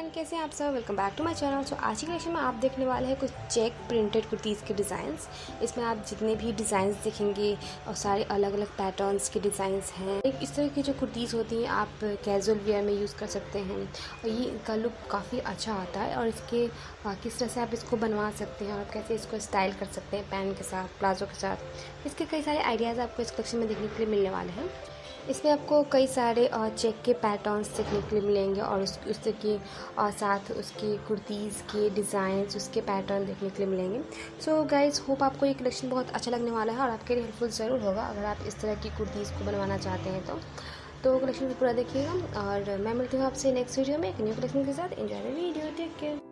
Everyone, कैसे हैं आप सब? Welcome back to my channel so आज की कलेक्शन में आप देखने वाले हैं कुछ चेक प्रिंटेड कुर्तीज़ के डिज़ाइंस इसमें आप जितने भी डिज़ाइंस देखेंगे, और सारे अलग अलग पैटर्न्स के डिज़ाइंस हैं। एक, इस तरह की जो कुर्तीज़ होती हैं, आप कैजुअल वेयर में यूज़ कर सकते हैं, और ये इनका लुक काफ़ी अच्छा आता है। और इसके किस तरह से आप इसको बनवा सकते हैं, और कैसे इसको स्टाइल कर सकते हैं पैन के साथ, प्लाजो के साथ। इसके कई सारे आइडियाज़ आपको इस कलेक्शन में देखने के लिए मिलने वाले हैं। इसमें आपको कई सारे और चेक के पैटर्न्स देखने के लिए मिलेंगे और उस उसके साथ उसकी कुर्तीज़ के डिज़ाइंस उसके पैटर्न देखने के लिए मिलेंगे। सो गाइज़ होप आपको ये कलेक्शन बहुत अच्छा लगने वाला है और आपके लिए हेल्पफुल ज़रूर होगा। अगर आप इस तरह की कुर्तीज़ को बनवाना चाहते हैं तो तो कलेक्शन पूरा देखिएगा और मैं मिलती हूँ आपसे नेक्स्ट वीडियो में एक न्यू कलेक्शन के साथ। Enjoy video take care